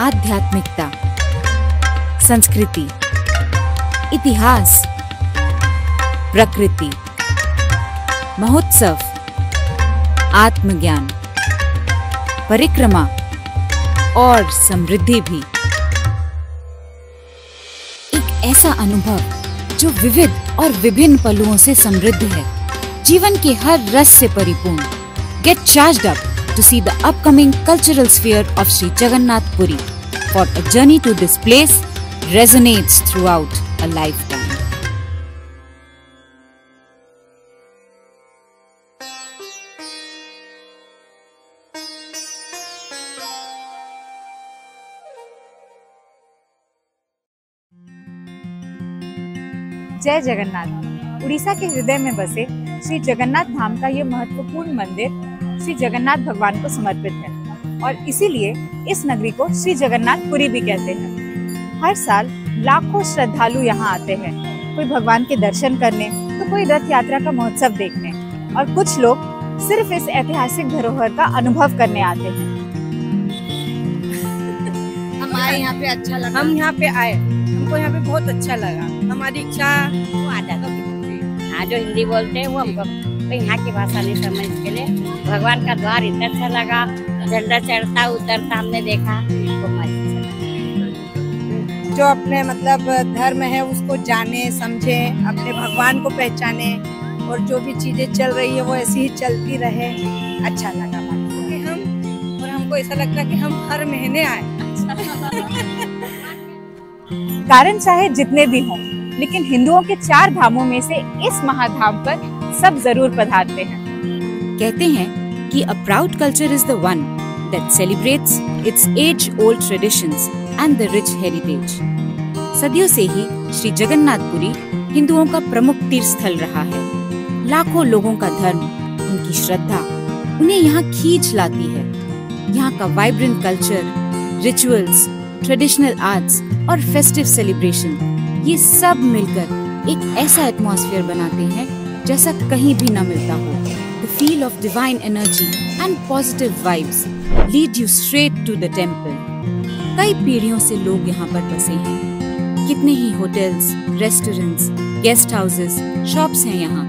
आध्यात्मिकता, संस्कृति, इतिहास, प्रकृति, महोत्सव, आत्मज्ञान, परिक्रमा और समृद्धि भी। एक ऐसा अनुभव जो विविध और विभिन्न पलों से समृद्ध है। जीवन के हर रस से परिपूर्ण। Get charge up to see the upcoming cultural sphere of Shri Jagannath Puri for a journey to this place resonates throughout a lifetime. जय जगन्नाथ उड़ीसा के हृदय में बसे श्री जगन्नाथ धाम का ये महत्वपूर्ण मंदिर श्री जगन्नाथ भगवान को समर्पित है और इसीलिए इस नगरी को श्री जगन्नाथपुरी भी कहते हैं। हर साल लाखों श्रद्धालु यहाँ आते हैं। कोई भगवान के दर्शन करने तो कोई रथ यात्रा का महोत्सव देखने। और कुछ लोग सिर्फ़ इस ऐतिहासिक धरोहर का अनुभव करने आते हैं। हमारे यहाँ पे अच्छा लगा। हम यहाँ पे आए। हमको यहाँ पे बहुत अच्छा लगा। हमारी इच्छा वो आ जाता हाँ जो हिंदी बोलते हैं वो हमको तो यहाँ की भाषा नहीं समझ के लिए। भगवान का द्वार इतना अच्छा लगा झंडा चढ़ता उतरता हमने देखा जो अपने मतलब धर्म है उसको जाने समझे अपने भगवान को पहचाने और जो भी चीज़ें चल रही है वो ऐसी ही चलती रहे अच्छा लगा बाकी कि। हम और हमको ऐसा लगता कि हम हर महीने आए। कारण चाहे जितने भी हों लेकिन हिंदुओं के चार धामों में से इस महाधाम पर सब ज़रूर पधारते हैं। कहते हैं कि a proud culture is the one that celebrates its age old traditions and the rich heritage सदियों से ही श्री जगन्नाथपुरी हिंदुओं का प्रमुख तीर्थ स्थल रहा है। लाखों लोगों का धर्म, उनकी श्रद्धा, उन्हें यहाँ खींच लाती है। यहाँ का vibrant culture rituals traditional arts और फेस्टिव सेलिब्रेशन ये सब मिलकर एक ऐसा एटमॉस्फेयर बनाते हैं जैसा कहीं भी न मिलता हो। The feel of divine energy and positive vibes lead you straight to the temple कई पीढ़ियों से लोग यहाँ पर बसे हैं। कितने ही hotels restaurants guest houses shops हैं यहाँ।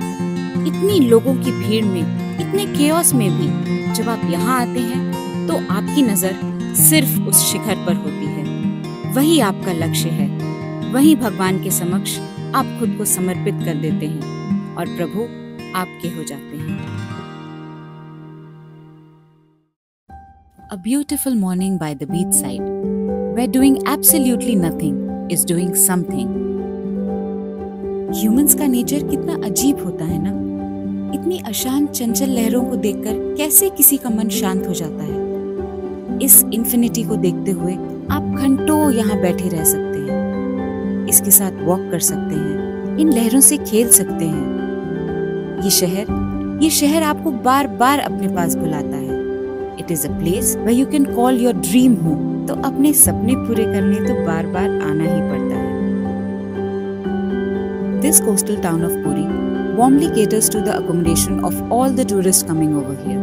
इतनी लोगों की भीड़ में, इतने केओस में भी जब आप यहाँ आते हैं तो आपकी नज़र सिर्फ़ उस शिखर पर होती है। वही आपका लक्ष्य है। वही भगवान के समक्ष आप खुद को समर्पित कर देते हैं। और प्रभु आपके हो जाते हैं। A beautiful morning by the beachside, where doing absolutely nothing is doing something. Humans का नेचर कितना अजीब होता है ना? इतनी अशांत चंचल लहरों को देखकर कैसे किसी का मन शांत हो जाता है? इस इन्फिनिटी को देखते हुए आप घंटों यहाँ बैठे रह सकते हैं। इसके साथ वॉक कर सकते हैं इन लहरों से खेल सकते हैं। ये शहर ये शहर आपको बार बार अपने पास बुलाता है। It is a place way you can call your dream home तो अपने सपने पूरे करने तो बार बार आना ही पड़ता है। This coastal town of Puri warmly caters to the accommodation of all the tourists coming over here.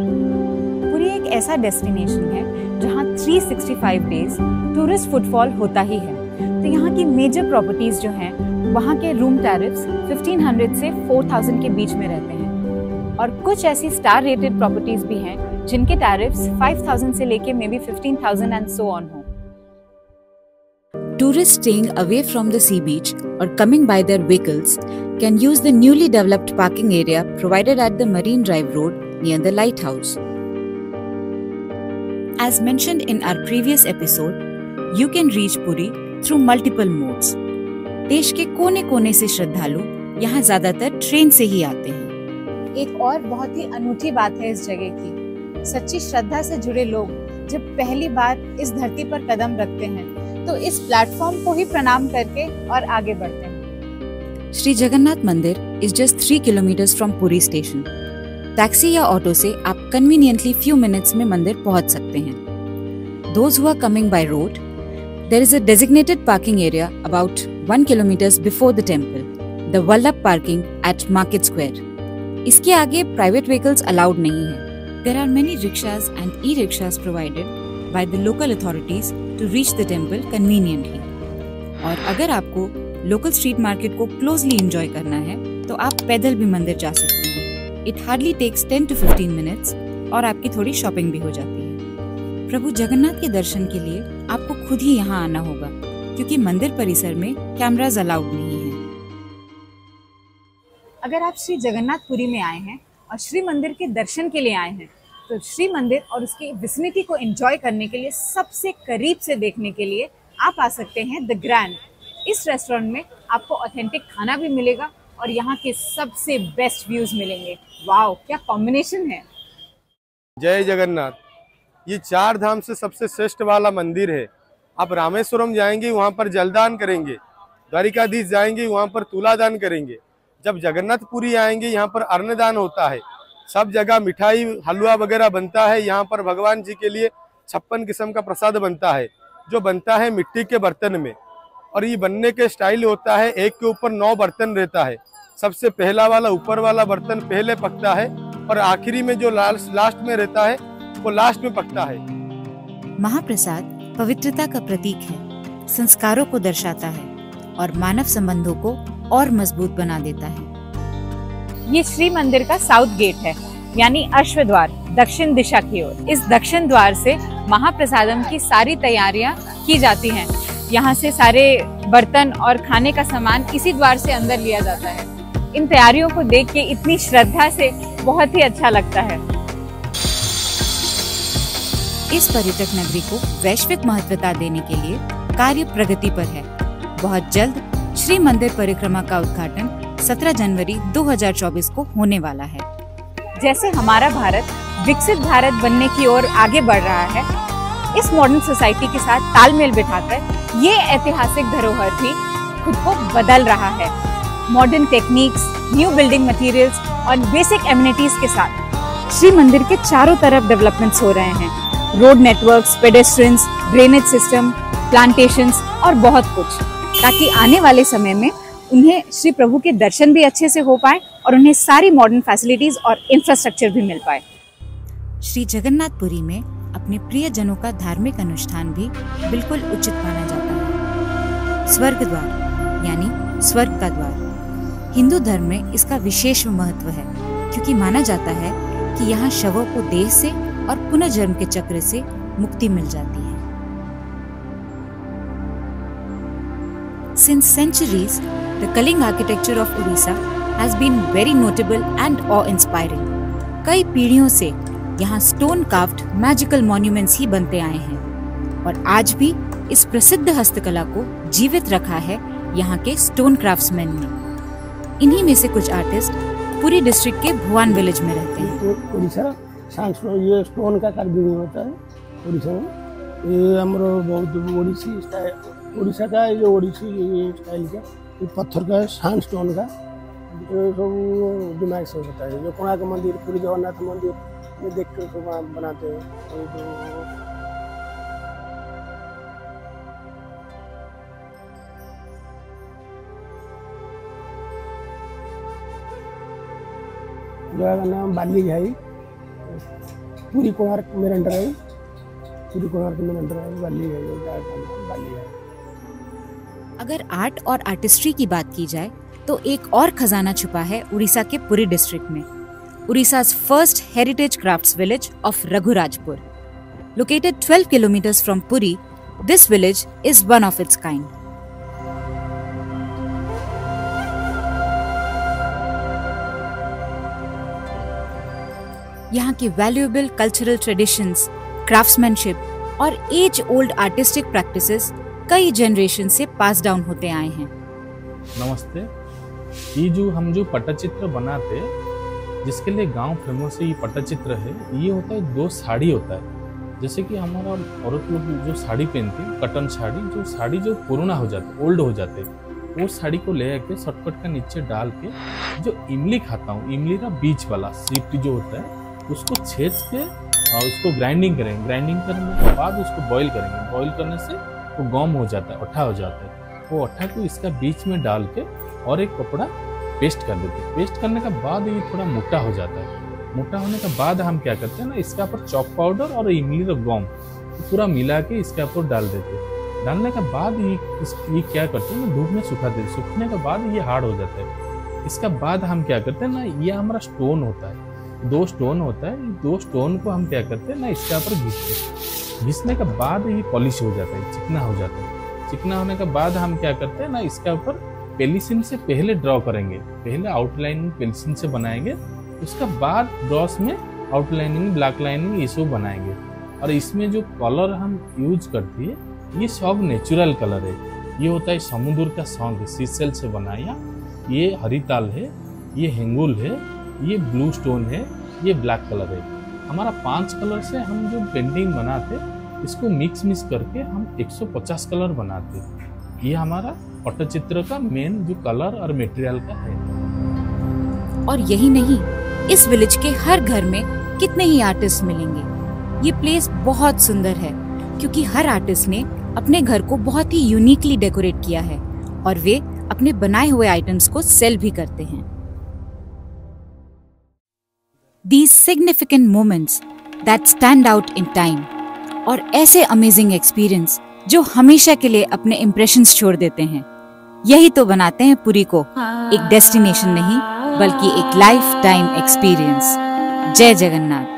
Puri एक ऐसा डेस्टिनेशन है, जहाँ 365 डेज़ टूरिस्ट फुटफॉल होता ही है। तो यहाँ की मेजर प्रॉपर्टीज़ जो हैं वहाँ के रूम टैरिफ 1500 से 4000 के बीच में रहते हैं। और कुछ ऐसी स्टार रेटेड प्रॉपर्टीज़ भी हैं, जिनके टैरिफ 5000 से लेके may be fifteen and so on हो। Tourist staying away from the sea beach और coming by their vehicles can use the newly developed parking area provided at the marine drive road near the lighthouse as mentioned in our previous episode you can reach Puri through multiple modes देश के कोने कोने से श्रद्धालु यहाँ ज़्यादातर train से ही आते हैं। एक और बहुत ही अनूठी बात है इस जगह की। सच्ची श्रद्धा से जुड़े लोग जब पहली बार इस धरती पर कदम रखते हैं तो इस प्लेटफॉर्म को ही प्रणाम करके और आगे बढ़ते हैं। श्री जगन्नाथ मंदिर is just three kilometre from Puri station taxi या ऑटो से आप कन्वीनियंटली फ्यू मिनट्स में मंदिर पहुँच सकते हैं। Those who coming by road there is a designated parking area about one kilometre before the temple the Vallabh parking at market square इसके आगे प्राइवेट व्हीकल्स अलाउड नहीं है। Are many rickshaws and e rickshaws provided by the local authorities to reach the temple conveniently. और अगर आपको local street market को closely enjoy करना है तो आप पैदल भी मंदिर जा सकते हैं। It hardly takes 10 to 15 minutes और आपकी थोड़ी शॉपिंग भी हो जाती है। प्रभु जगन्नाथ के दर्शन के लिए आपको खुद ही यहाँ आना होगा क्योंकि मंदिर परिसर में कैमराज अलाउड नहीं है। अगर आप श्री जगन्नाथपुरी में आए हैं और श्री मंदिर के दर्शन के लिए आए हैं तो श्री मंदिर और उसकी विसिनिटी को एंजॉय करने के लिए सबसे करीब से देखने के लिए आप आ सकते हैं द ग्रैंड इस रेस्टोरेंट में आपको ऑथेंटिक खाना भी मिलेगा और यहाँ के सबसे बेस्ट व्यूज़ मिलेंगे। वाओ क्या कॉम्बिनेशन है। जय जगन्नाथ। ये चार धाम से सबसे श्रेष्ठ वाला मंदिर है। आप रामेश्वरम जाएँगे, वहाँ पर जलदान करेंगे। द्वारिकाधीश जाएँगे, वहाँ पर तुलादान करेंगे। जब जगन्नाथपुरी आएँगे, यहाँ पर अन्नदान होता है। सब जगह मिठाई, हलवा वगैरह बनता है। यहाँ पर भगवान जी के लिए छप्पन किस्म का प्रसाद बनता है, जो बनता है मिट्टी के बर्तन में। और ये बनने के स्टाइल होता है, एक के ऊपर नौ बर्तन रहता है। सबसे पहला वाला, ऊपर वाला बर्तन पहले पकता है और आखिरी में जो लास्ट लास्ट में रहता है वो लास्ट में पकता है। महाप्रसाद पवित्रता का प्रतीक है संस्कारों को दर्शाता है और मानव संबंधों को और मज़बूत बना देता है। ये श्री मंदिर का साउथ गेट है यानी अश्व द्वार दक्षिण दिशा की ओर। इस दक्षिण द्वार से महाप्रसादम की सारी तैयारियाँ की जाती हैं। यहाँ से सारे बर्तन और खाने का सामान इसी द्वार से अंदर लिया जाता है। इन तैयारियों को देख के इतनी श्रद्धा से बहुत ही अच्छा लगता है। इस पर्यटक नगरी को वैश्विक महत्वता देने के लिए कार्य प्रगति पर है। बहुत जल्द श्री मंदिर परिक्रमा का उद्घाटन 17 जनवरी 2024 को होने वाला है। जैसे हमारा भारत विकसित भारत बनने की ओर आगे बढ़ रहा है, इस मॉडर्न सोसाइटी के साथ तालमेल बिठाकर ये ऐतिहासिक धरोहर भी खुद को बदल रहा है। Modern techniques new building materials और बेसिक एम्यूनिटीज के साथ श्री मंदिर के चारों तरफ़ डेवलपमेंट्स हो रहे हैं। Road networks pedestrians drainage system plantations और बहुत कुछ, ताकि आने वाले समय में उन्हें श्री प्रभु के दर्शन भी अच्छे से हो पाए और उन्हें सारी मॉडर्न फैसिलिटीज़ और इंफ्रास्ट्रक्चर भी मिल पाए। श्री जगन्नाथपुरी में अपने प्रिय जनों का धार्मिक अनुष्ठान भी बिल्कुल उचित माना जाता है। स्वर्ग द्वार, यानी स्वर्ग का द्वार। हिंदू धर्म में इसका विशेष महत्व है, क्योंकि माना जाता है कि यहाँ शवों को देह से और पुनर्जन्म के चक्र से मुक्ति मिल जाती है। Since centuries, the Kaling architecture of Odisha has been very notable and awe-inspiring. कई पीढ़ियों से यहाँ स्टोन काफ्ड मैजिकल मॉन्यूमेंट्स ही बनते आए हैं और आज भी इस प्रसिद्ध हस्तकला को जीवित रखा है यहाँ के स्टोन क्राफ्ट्समैन ने। इन्हीं में से कुछ आर्टिस्ट पुरी डिस्ट्रिक्ट के भुवान विलेज में रहते हैं। तो सांस्कृ ये स्टोन का कार्विंग होता है ओडिशा में। ये हमारे बहुत ओडिसी स्टाइल, ओडिशा का ये ओडिसी स्टाइल का, ये पत्थर का सांड स्टोन का, ये सब दिमाग से होता है। जो कोणार्क मंदिर, पूरी जगन्नाथ मंदिर में देख कर सब बनाते हैं। जो जगह का नाम बाली घाई पूरी कोणार्क में अंडर आई। पूरी कोणार्क में अंडर आई। बाली घाई जगह का नाम बाली घाई अगर आर्ट और आर्टिस्ट्री की बात की जाए तो एक और खजाना छुपा है उड़ीसा के पुरी डिस्ट्रिक्ट में। Orissa first heritage crafts village of Raghurajpur located 12 kilometers from Puri, this village is one of its kind. यहाँ की वैल्यूएबल कल्चरल ट्रेडिशंस, क्राफ्ट्समैनशिप और एज ओल्ड आर्टिस्टिक प्रैक्टिसेस कई जनरेशन से पास डाउन होते आए हैं। नमस्ते। ये जो हम जो पट्टचित्र बनाते जिसके लिए गाँव फ़ेमस ये पट्टचित्र है ये होता है दो साड़ी होता है। जैसे कि हमारा औरत लोग जो साड़ी पहनती है कटन साड़ी जो साड़ी जो पुराना हो जाते ओल्ड हो जाते वो साड़ी को ले आके शॉर्टकट का नीचे डाल के जो इमली खाता हूँ इमली का बीच वाला सीफ्ट जो होता है उसको छेद के और उसको ग्राइंडिंग करेंगे। ग्राइंडिंग करने के बाद उसको बॉईल करेंगे। बॉईल करने से वो गम हो जाता है, अट्ठा हो जाता है। वो अट्ठा को इसका बीच में डाल के और एक कपड़ा पेस्ट कर देते हैं। पेस्ट करने के बाद ये थोड़ा मोटा हो जाता है। मोटा होने के बाद हम क्या करते हैं ना, इसके ऊपर चॉप पाउडर और इमली का गम पूरा मिला के इसके ऊपर डाल देते हैं। डालने के बाद ये, इस, ये क्या करते हैं धूप में सुखा देते सूखने के बाद ये हार्ड हो जाता है। इसका बाद हम क्या करते हैं ना, ये हमारा स्टोन होता है। दो स्टोन होता है दो स्टोन को हम क्या करते हैं, ना इसके ऊपर घिसते हैं। घिसने के बाद ये पॉलिश हो जाता है, चिकना हो जाता है। चिकना होने के बाद हम क्या करते हैं, ना इसके ऊपर पेलिसिन से पहले ड्रॉ करेंगे। पहले आउटलाइन पेलिसिन से बनाएँगे, उसके बाद ब्रश में आउटलाइनिंग ब्लैक लाइनिंग ये सब बनाएँगे। और इसमें जो कलर हम यूज़ करती है, ये सब नेचुरल कलर है। ये होता है समुद्र का सॉन्ग सीसेल से बनाया। ये हरिताल है, ये हेंगुल है ये ब्लू स्टोन है, ये ब्लैक कलर है। हमारा पाँच कलर से हम जो पेंटिंग बनाते, इसको मिक्स मिक्स करके हम 150 कलर बनाते। ये हमारा पट्टचित्र का मेन जो कलर और मटेरियल का है। और यही नहीं, इस विलेज के हर घर में कितने ही आर्टिस्ट मिलेंगे। ये प्लेस बहुत सुंदर है, क्योंकि हर आर्टिस्ट ने अपने घर को बहुत ही यूनिकली डेकोरेट किया है और वे अपने बनाए हुए आइटम्स को सेल भी करते हैं। These significant moments that stand out in time और ऐसे अमेजिंग एक्सपीरियंस जो हमेशा के लिए अपने इम्प्रेशंस छोड़ देते हैं। यही तो बनाते हैं पुरी को एक डेस्टिनेशन नहीं, बल्कि एक लाइफ टाइम एक्सपीरियंस जय जगन्नाथ।